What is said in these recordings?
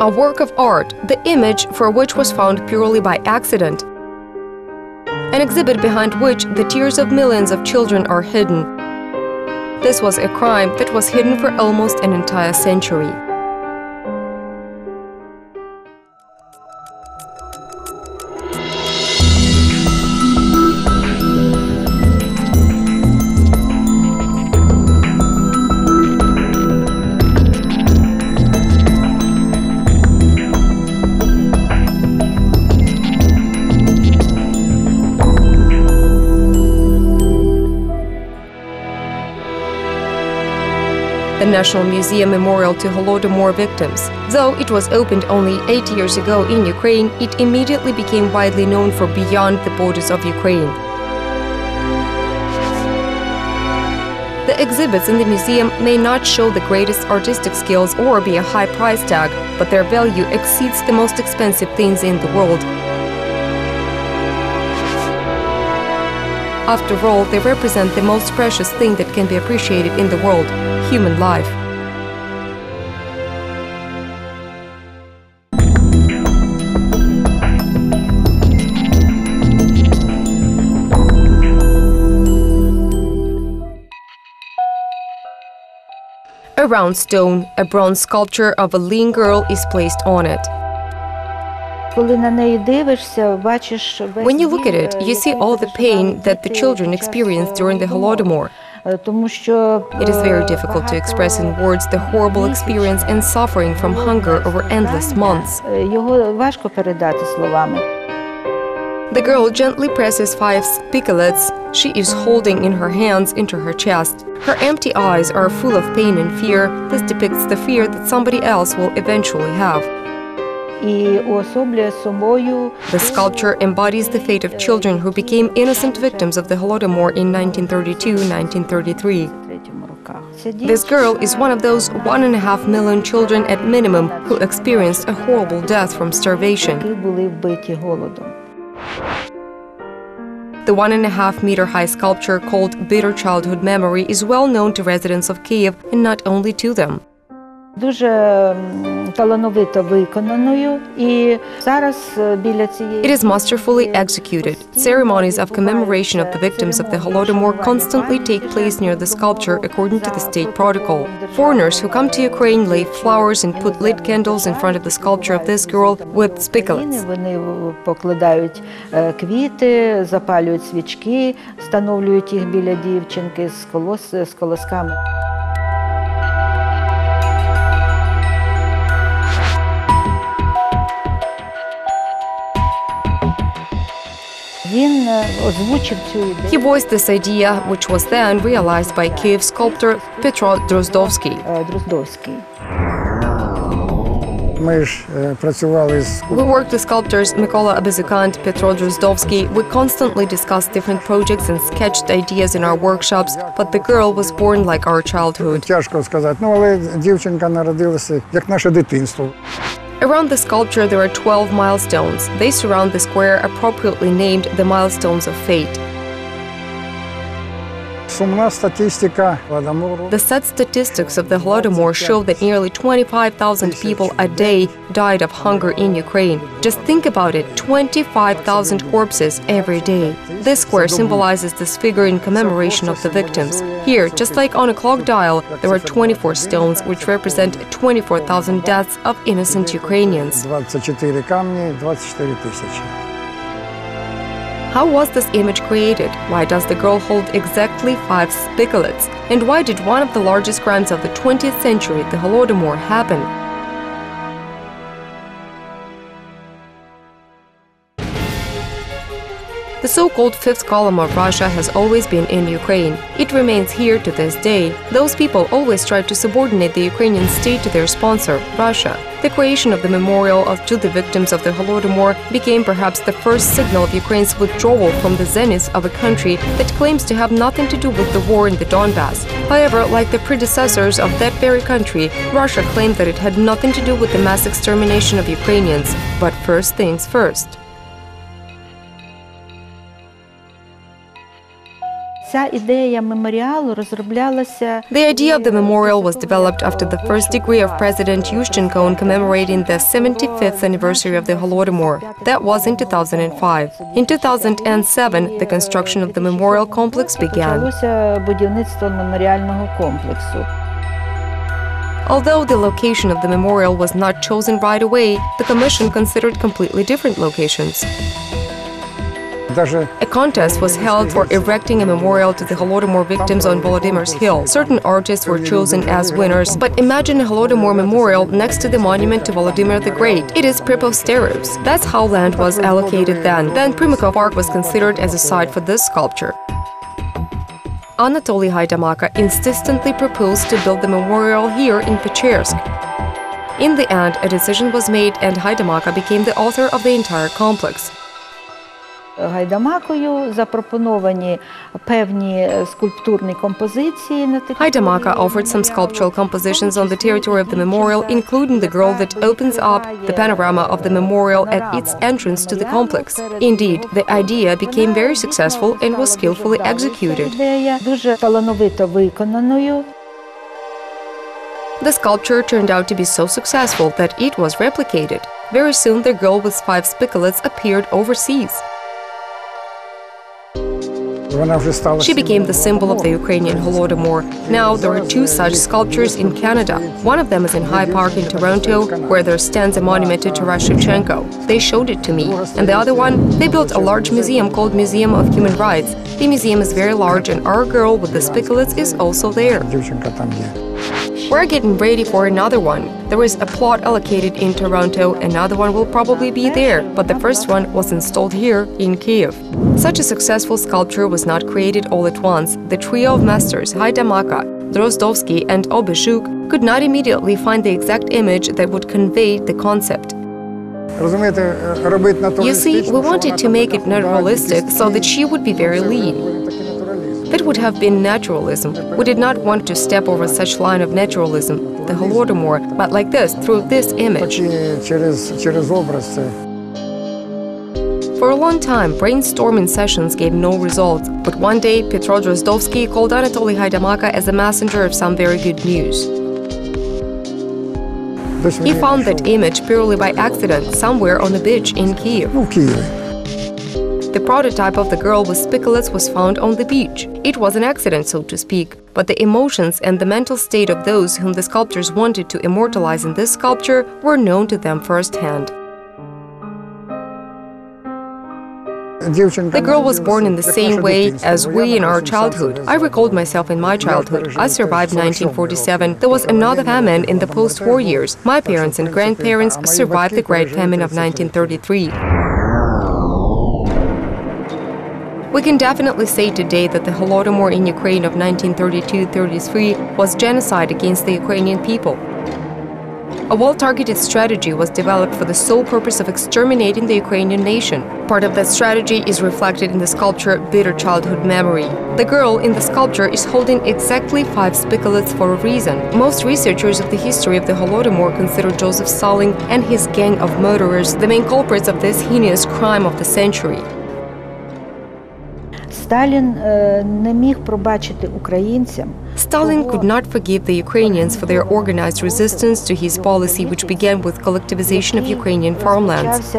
a work of art, the image for which was found purely by accident. An exhibit behind which the tears of millions of children are hidden. This was a crime that was hidden for almost an entire century. National Museum Memorial to Holodomor victims. Though it was opened only eight years ago in Ukraine, it immediately became widely known for beyond the borders of Ukraine. The exhibits in the museum may not show the greatest artistic skills or be a high price tag, but their value exceeds the most expensive things in the world. After all, they represent the most precious thing that can be appreciated in the world human life. A round stone, a bronze sculpture of a lean girl is placed on it. When you look at it, you see all the pain that the children experienced during the Holodomor. It is very difficult to express in words the horrible experience and suffering from hunger over endless months. The girl gently presses five spikelets she is holding in her hands into her chest. Her empty eyes are full of pain and fear. This depicts the fear that somebody else will eventually have. The sculpture embodies the fate of children who became innocent victims of the Holodomor in 1932-1933. This girl is one of those one and a half million children at minimum who experienced a horrible death from starvation. The one and a half meter high sculpture called Bitter Childhood Memory is well known to residents of Kiev and not only to them. It is masterfully executed. Ceremonies of commemoration of the victims of the Holodomor constantly take place near the sculpture according to the state protocol. Foreigners who come to Ukraine lay flowers and put lit candles in front of the sculpture of this girl with spikilets. покладають квіти, запалюють свічки, встановлюють їх біля дівчинки з колос з колосками. He voiced this idea, which was then realized by Kiev sculptor Petro Drozdovsky. We worked with sculptors Mykola Abezuka and Petro Drozdovsky. We constantly discussed different projects and sketched ideas in our workshops, but the girl was born like our childhood. Тяжко сказати, ну але дівчинка народилася як наше дитинство. Around the sculpture, there are 12 milestones. They surround the square, appropriately named the Milestones of Fate. The sad statistics of the Holodomor show that nearly 25,000 people a day died of hunger in Ukraine. Just think about it 25,000 corpses every day. This square symbolizes this figure in commemoration of the victims. Here, just like on a clock dial, there are 24 stones which represent 24,000 deaths of innocent Ukrainians. How was this image created? Why does the girl hold exactly five spikelets? And why did one of the largest crimes of the 20th century, the Holodomor, happen? The so-called fifth column of Russia has always been in Ukraine. It remains here to this day. Those people always try to subordinate the Ukrainian state to their sponsor, Russia. The creation of the memorial of, to the victims of the Holodomor became perhaps the first signal of Ukraine's withdrawal from the zenith of a country that claims to have nothing to do with the war in the Donbass. However, like the predecessors of that very country, Russia claimed that it had nothing to do with the mass extermination of Ukrainians. But first things first. The idea of the memorial was developed after the first decree of President Yushchenko in commemorating the 75th anniversary of the Holodomor. That was in 2005. In 2007, the construction of the memorial complex began. Although the location of the memorial was not chosen right away, the Commission considered completely different locations. Даже A contest was held for erecting a memorial to the Holodomor victims on Volodymyr's Hill. Certain artists were chosen as winners, but imagine a Holodomor memorial next to the monument to Volodymyr the Great. It is Pripovsterov's. That's how land was allocated then. Then Primakov Park was considered as a site for this sculpture. Anatoly Haidamaka insistently proposed to build the memorial here in Pechersk. In the end, a decision was made and Haidamaka became the author of the entire complex. Гайдамакою запропоновані певні скульптурні композиції на Haidamaka offered some sculptural compositions on the territory of the memorial, including the grove that opens up the panorama of the memorial at its entrance to the complex. Indeed, the idea became very successful and was skillfully executed. Дуже талановито виконаною. The sculpture turned out to be so successful that it was replicated. Very soon, the girl with five spikelets appeared overseas. She became the symbol of the Ukrainian Holodomor. Now there are two such sculptures in Canada. One of them is in High Park in Toronto, where there stands a monument to Taras Shevchenko. They showed it to me. And the other one, they built a large museum called Museum of Human Rights. The museum is very large, and our girl with the spigots is also there. We're getting ready for another one. There is a plot allocated in Toronto, another one will probably be there, but the first one was installed here in Kiev. Such a successful sculpture was not created all at once. The trio of masters, Haidamaka, Drozdovsky, and Obeshuk, could not immediately find the exact image that would convey the concept. You see, we wanted to make it naturalistic so that she would be very lean. That would have been naturalism. We did not want to step over such line of naturalism, the Holodomor, but like this, through this image. For a long time, brainstorming sessions gave no results, but one day Petro Drozdovsky called Anatoly Haidamaka as a messenger of some very good news. He found that image purely by accident somewhere on the beach in Kiev. The prototype of the girl with spicules was found on the beach. It was an accident, so to speak, but the emotions and the mental state of those whom the sculptors wanted to immortalize in this sculpture were known to them firsthand. The girl was born in the same way as we in our childhood. I recalled myself in my childhood. I survived 1947. There was another famine in the post-war years. My parents and grandparents survived the Great Famine of 1933. We can definitely say today that the Holodomor in Ukraine of 1932-33 was genocide against the Ukrainian people. A well-targeted strategy was developed for the sole purpose of exterminating the Ukrainian nation. Part of that strategy is reflected in the sculpture Bitter Childhood Memory. The girl in the sculpture is holding exactly five spikelets for a reason. Most researchers of the history of the Holodomor consider Joseph Stalin and his gang of murderers the main culprits of this heinous crime of the century. Сталін е, не міг пробачити українцям Stalin could not forgive the Ukrainians for their organized resistance to his policy, which began with collectivization of Ukrainian farmlands.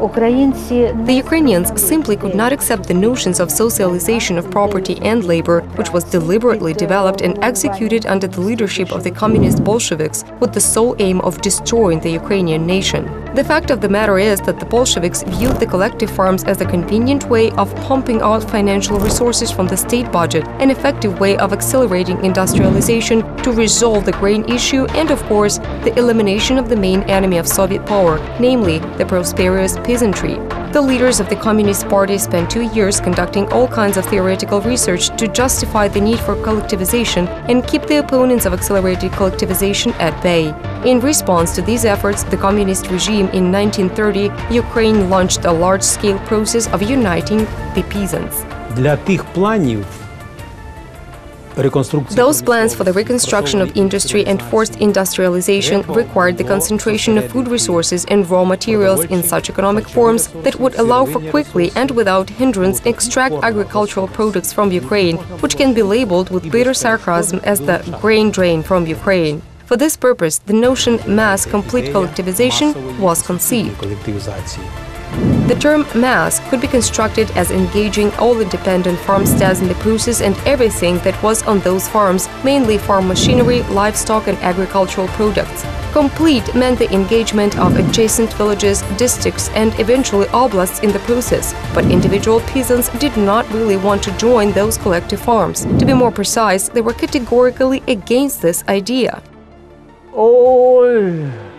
The Ukrainians simply could not accept the notions of socialization of property and labor, which was deliberately developed and executed under the leadership of the communist Bolsheviks with the sole aim of destroying the Ukrainian nation. The fact of the matter is that the Bolsheviks viewed the collective farms as a convenient way of pumping out financial resources from the state budget and an effective way of accelerating industrialization to resolve the grain issue, and of course, the elimination of the main enemy of Soviet power, namely the prosperous peasantry. The leaders of the Communist Party spent two years conducting all kinds of theoretical research to justify the need for collectivization and keep the opponents of accelerated collectivization at bay. In response to these efforts, the communist regime in 1930, Ukraine launched a large scale process of uniting the peasants. Для тих планів those plans for the reconstruction of industry and forced industrialization required the concentration of food resources and raw materials in such economic forms that would allow for quickly and without hindrance extract agricultural products from Ukraine, which can be labeled with bitter sarcasm as the grain drain from Ukraine. For this purpose, the notion mass complete collectivization was conceived. The term mass could be constructed as engaging all independent farmsteads in the process and everything that was on those farms, mainly farm machinery, livestock, and agricultural products. Complete meant the engagement of adjacent villages, districts, and eventually oblasts in the process. But individual peasants did not really want to join those collective farms. To be more precise, they were categorically against this idea. Ой.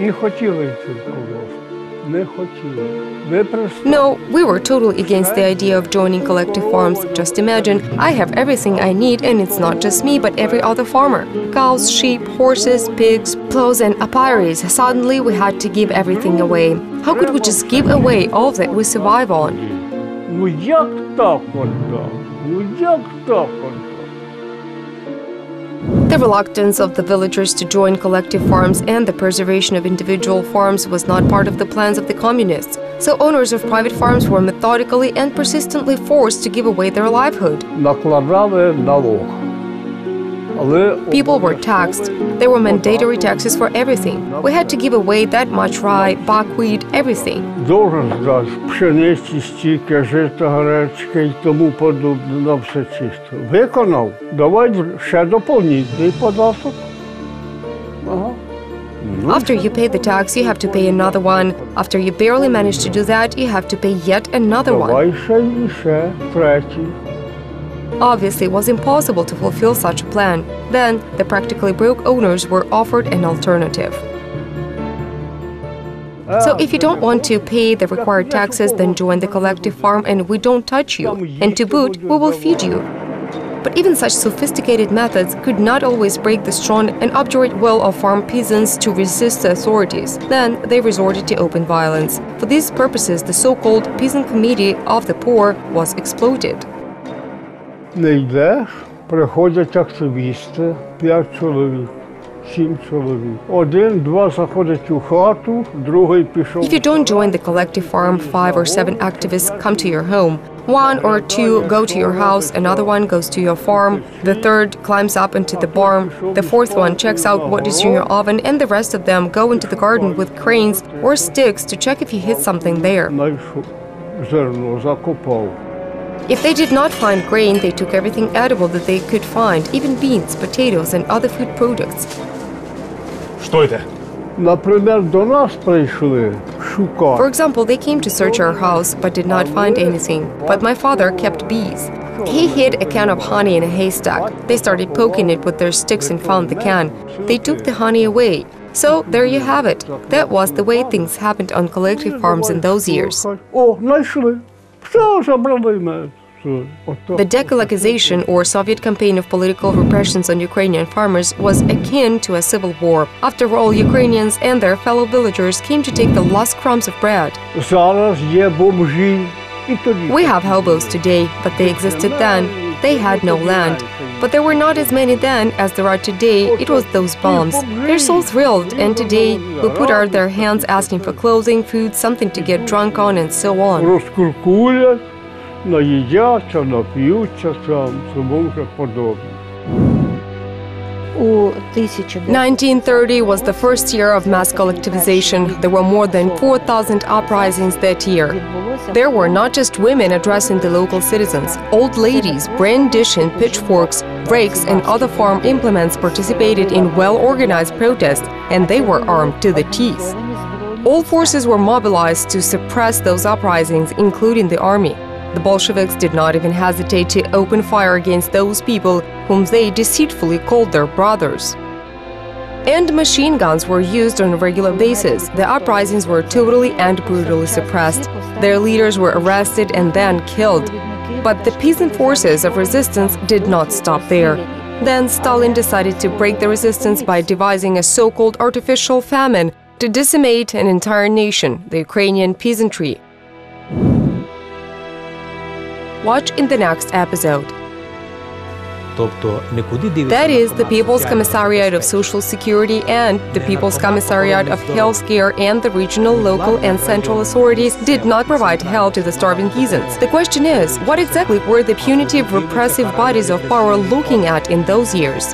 І хотіли цю колоску. Не хотіли. Не прийшли. No, we were totally against the idea of joining collective farms. Just imagine, I have everything I need, and it's not just me, but every other farmer. Cows, sheep, horses, pigs, plows, and apiaries. Suddenly, we had to give everything away. How could we just give away all that we survive on? The reluctance of the villagers to join collective farms and the preservation of individual farms was not part of the plans of the communists. So owners of private farms were methodically and persistently forced to give away their livelihood. Накладали налог. Але People were taxed. There were mandatory taxes for everything. We had to give away that much rye, buckwheat, everything. Должен здати пшениці, стільки, жита, гречки і тому подобне, на все чисто. Виконав, давай ще доповнительний податок. Ага. After you pay the tax, you have to pay another one. After you barely manage to do that, you have to pay yet another one. Obviously, it was impossible to fulfill such a plan. Then, the practically broke owners were offered an alternative. So, if you don't want to pay the required taxes, then join the collective farm and we don't touch you. And to boot, we will feed you. But even such sophisticated methods could not always break the strong and obdurate will of farm peasants to resist the authorities. Then they resorted to open violence. For these purposes, the so called Peasant Committee of the Poor was exploded Не йдеш, приходять активісти, п'ять чоловік, сім чоловік. Один, два заходять у хату, другий пішов. If you don't join the collective farm, five or seven activists come to your home. One or two go to your house, another one goes to your farm, the third climbs up into the barn, the fourth one checks out what is in your oven, and the rest of them go into the garden with cranes or sticks to check if you hit something there. Знайшов зерно, закопав. If they did not find grain, they took everything edible that they could find, even beans, potatoes, and other food products. Что это? Наприклад, до нас прийшли For шукати. example, they came to search our house but did not find anything. But my father kept bees. He hid a can of honey in a haystack. They started poking it with their sticks and found the can. They took the honey away. So there you have it. That was the way things happened on collective farms in those years. О, знайшли. The dekulakization or Soviet campaign of political repressions on Ukrainian farmers was akin to a civil war. After all, Ukrainians and their fellow villagers came to take the last crumbs of bread. We have hobos today, but they existed then. They had no land. But there were not as many then as there are today. It was those bums. They're so thrilled, and today we put out their hands asking for clothing, food, something to get drunk on, and so on. Розкуркулять, наїдяться, нап'ються там, тому вже подобне. У 1900 1930 was the first year of mass collectivization. There were more than 4,000 uprisings that year. There were not just women addressing the local citizens. Old ladies, brandishing pitchforks, rakes, and other farm implements participated in well organized protests, and they were armed to the teeth. All forces were mobilized to suppress those uprisings, including the army. The Bolsheviks did not even hesitate to open fire against those people whom they deceitfully called their brothers. And machine guns were used on a regular basis. The uprisings were totally and brutally suppressed. Their leaders were arrested and then killed. But the peasant forces of resistance did not stop there. Then Stalin decided to break the resistance by devising a so called artificial famine to decimate an entire nation, the Ukrainian peasantry. Watch in the next episode. Тобто нікуди дивитися That на is, the автомат People's соціального Commissariat of забезпечення. Social Security and the People's Commissariat of Healthcare and the regional, local, and central authorities did not provide help to the starving peasants. The question is, what exactly were the punitive, repressive bodies of power looking at in those years?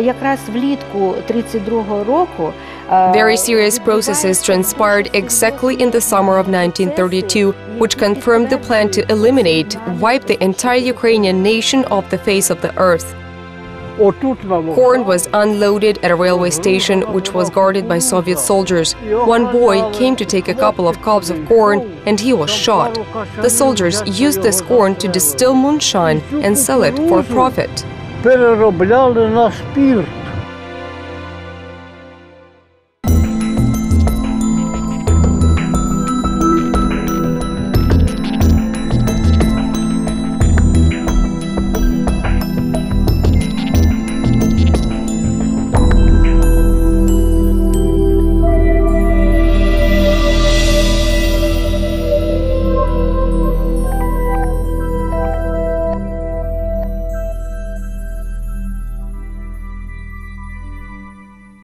Якраз влітку 32-го року е, very serious processes transpired exactly in the summer of 1932, which confirmed the plan to eliminate, wipe the entire Ukrainian nation off the face of the earth. Corn was unloaded at a railway station which was guarded by Soviet soldiers. One boy came to take a couple of cobs of corn and he was shot. The soldiers used this corn to distill moonshine and sell it for profit.